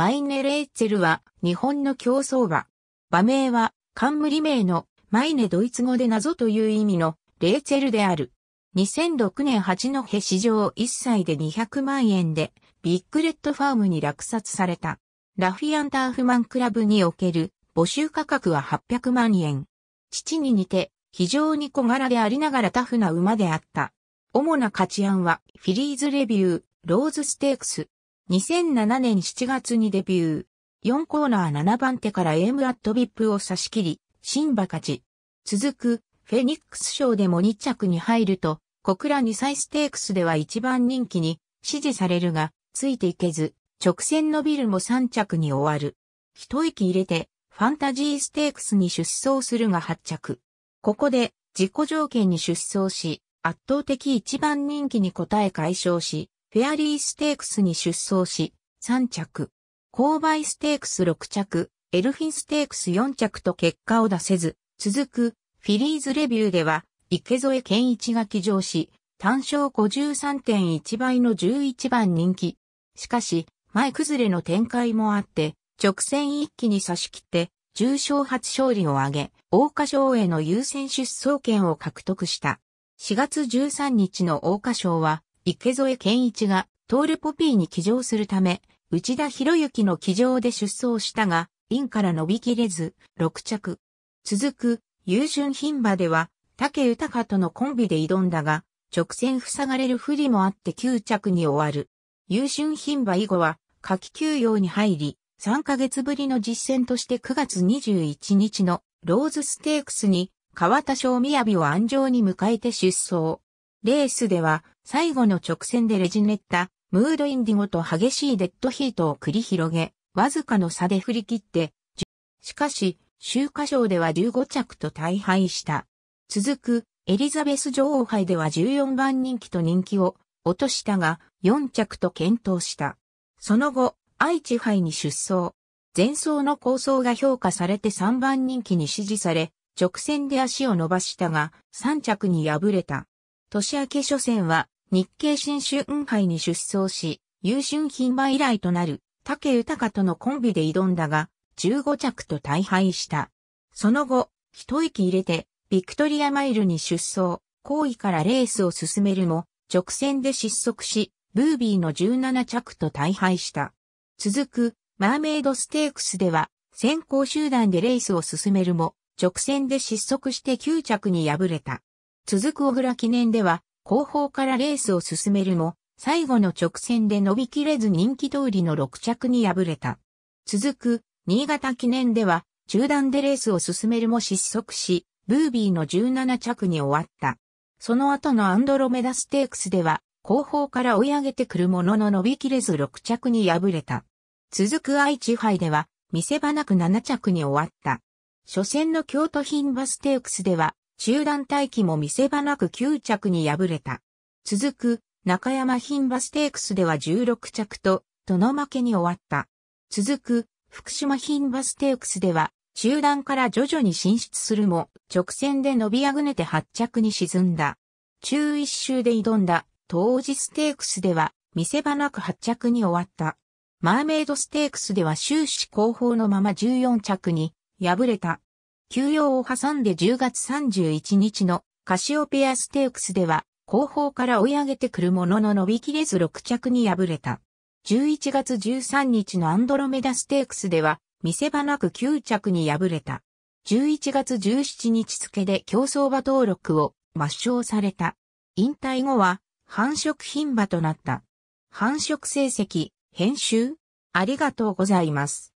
マイネレーツェルは日本の競走馬。馬名は冠名のマイネドイツ語で謎という意味のレーツェルである。2006年8のへ市場1歳で200万円でビッグレッドファームに落札された。ラフィアンターフマンクラブにおける募集価格は800万円。父に似て非常に小柄でありながらタフな馬であった。主な勝ち案はフィリーズレビュー、ローズステークス。2007年7月にデビュー。4コーナー7番手からエームアットビップを差し切り、新馬勝ち。続く、フェニックス賞でも2着に入ると、小倉2歳ステークスでは一番人気に支持されるが、ついていけず、直線のビルも3着に終わる。一息入れて、ファンタジーステークスに出走するが8着。ここで、自己条件に出走し、圧倒的一番人気に応え解消し、フェアリーステークスに出走し、3着。勾配ステークス6着、エルフィンステークス4着と結果を出せず、続くフィリーズレビューでは、池添健一が騎乗し、単勝53.1倍の11番人気。しかし、前崩れの展開もあって、直線一気に差し切って、重賞初勝利を挙げ、大花賞への優先出走権を獲得した。4月13日の大花賞は、池添健一がトールポピーに騎乗するため、内田博之の騎乗で出走したが、インから伸びきれず、6着。続く、優順牝馬では、竹豊とのコンビで挑んだが、直線塞がれる不利もあって9着に終わる。優順牝馬以後は、夏季休養に入り、3ヶ月ぶりの実戦として9月21日のローズステークスに、川田賞雅を安城に迎えて出走。レースでは、最後の直線でレジネッタ、ムードインディゴと激しいデッドヒートを繰り広げ、わずかの差で振り切って、しかし、週華賞では15着と大敗した。続く、エリザベス女王杯では14番人気と人気を落としたが、4着と検討した。その後、愛知杯に出走。前走の構想が評価されて3番人気に支持され、直線で足を伸ばしたが、3着に敗れた。年明け初戦は、日経新春杯に出走し、優春牝馬以来となる、竹豊とのコンビで挑んだが、15着と大敗した。その後、一息入れて、ビクトリアマイルに出走、後位からレースを進めるも、直線で失速し、ブービーの17着と大敗した。続く、マーメイドステークスでは、先行集団でレースを進めるも、直線で失速して9着に敗れた。続く小倉記念では、後方からレースを進めるも、最後の直線で伸びきれず人気通りの6着に敗れた。続く、新潟記念では、中段でレースを進めるも失速し、ブービーの17着に終わった。その後のアンドロメダステークスでは、後方から追い上げてくるものの伸びきれず6着に敗れた。続く愛知杯では、見せ場なく7着に終わった。初戦の京都牝馬ステークスでは、中段待機も見せ場なく9着に敗れた。続く、中山牝馬ステークスでは16着と、との負けに終わった。続く、福島牝馬ステークスでは、中段から徐々に進出するも、直線で伸びあぐねて8着に沈んだ。中一周で挑んだ、当時ステークスでは、見せ場なく8着に終わった。マーメイドステークスでは終始後方のまま14着に敗れた。休養を挟んで10月31日のカシオペアステークスでは後方から追い上げてくるものの伸びきれず6着に敗れた。11月13日のアンドロメダステークスでは見せ場なく9着に敗れた。11月17日付で競走馬登録を抹消された。引退後は繁殖牝馬となった。繁殖成績、編集ありがとうございます。